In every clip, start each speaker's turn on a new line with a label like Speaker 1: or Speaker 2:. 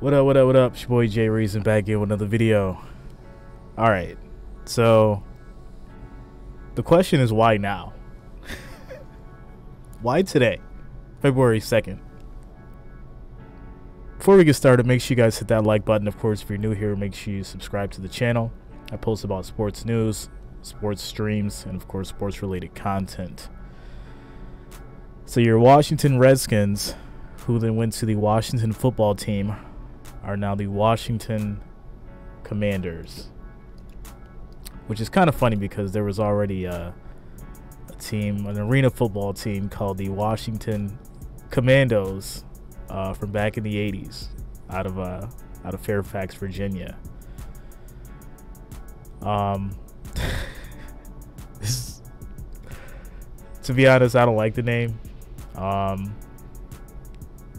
Speaker 1: What up, what up, what up? It's your boy Jay Reason back in with another video. Alright, so the question is why now? why today? February 2nd. Before we get started, make sure you guys hit that like button. Of course, if you're new here, make sure you subscribe to the channel. I post about sports news, sports streams, and of course, sports related content. So, your Washington Redskins, who then went to the Washington football team, are now the Washington Commanders. Which is kind of funny because there was already a, a team, an arena football team called the Washington Commandos uh, from back in the 80s out of uh, out of Fairfax, Virginia. Um, this, to be honest, I don't like the name. Um,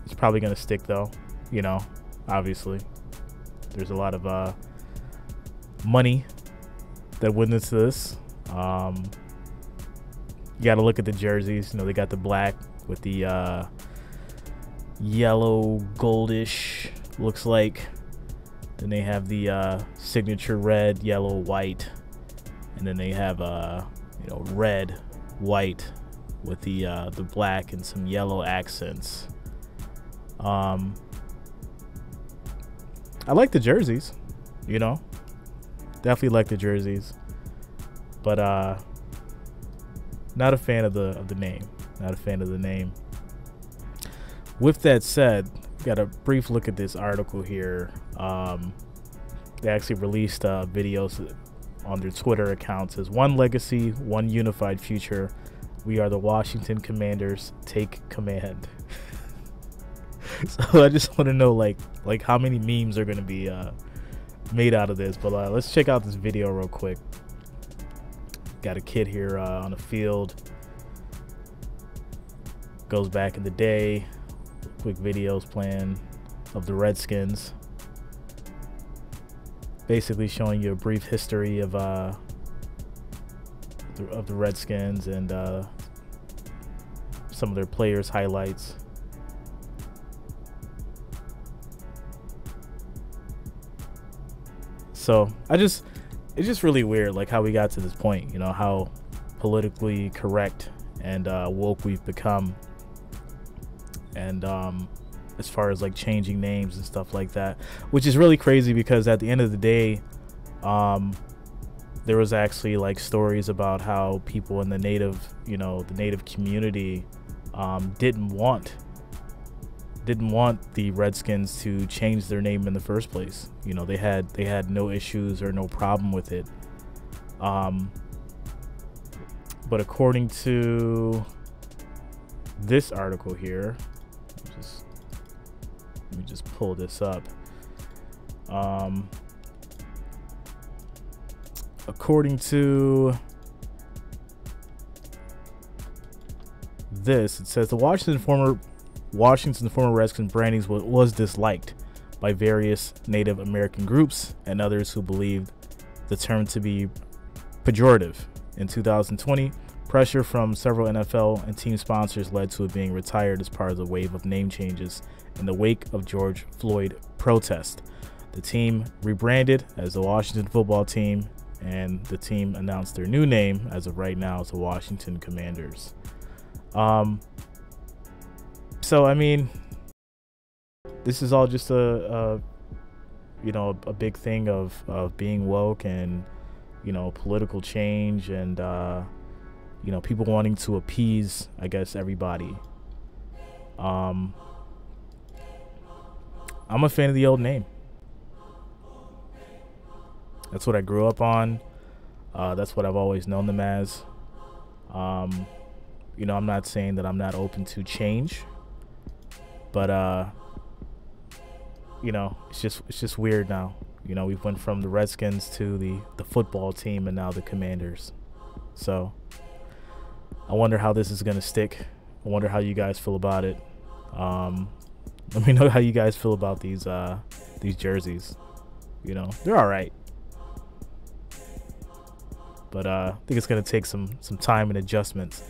Speaker 1: it's probably gonna stick though, you know. Obviously, there's a lot of uh, money that went into this. Um, you got to look at the jerseys. You know, they got the black with the uh, yellow, goldish. Looks like. Then they have the uh, signature red, yellow, white, and then they have uh, you know red, white, with the uh, the black and some yellow accents. Um, I like the jerseys, you know. Definitely like the jerseys. But uh not a fan of the of the name. Not a fan of the name. With that said, got a brief look at this article here. Um they actually released uh, videos on their Twitter accounts as one legacy, one unified future. We are the Washington Commanders. Take command. so I just want to know like like how many memes are gonna be uh, made out of this. But uh, let's check out this video real quick. Got a kid here uh, on the field. Goes back in the day. Quick videos playing of the Redskins. Basically showing you a brief history of uh, the, of the Redskins and uh, some of their players' highlights. So I just, it's just really weird, like how we got to this point. You know how politically correct and uh, woke we've become, and um, as far as like changing names and stuff like that, which is really crazy because at the end of the day, um, there was actually like stories about how people in the native, you know, the native community um, didn't want didn't want the Redskins to change their name in the first place. You know, they had they had no issues or no problem with it. Um, but according to this article here, just let me just pull this up. Um, according to this, it says the Washington former Washington's former Redskins branding was disliked by various Native American groups and others who believed the term to be pejorative. In 2020, pressure from several NFL and team sponsors led to it being retired as part of the wave of name changes in the wake of George Floyd protest. The team rebranded as the Washington football team, and the team announced their new name as of right now as the Washington Commanders. Um, so I mean, this is all just a, a you know a, a, big thing of of being woke and you know political change and uh, you know people wanting to appease I guess everybody. Um, I'm a fan of the old name. That's what I grew up on. Uh, that's what I've always known them as. Um, you know, I'm not saying that I'm not open to change but uh, you know, it's just it's just weird now. You know, we went from the Redskins to the the football team and now the Commanders. So I wonder how this is gonna stick. I wonder how you guys feel about it. Um, let me know how you guys feel about these uh, these jerseys. You know, they're all right, but uh, I think it's gonna take some some time and adjustments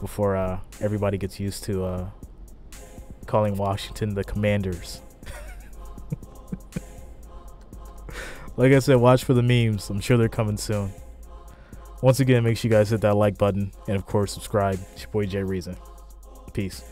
Speaker 1: before uh, everybody gets used to uh, calling Washington the Commanders. like I said, watch for the memes. I'm sure they're coming soon. Once again, make sure you guys hit that like button and, of course, subscribe. It's your boy Jay Reason. Peace.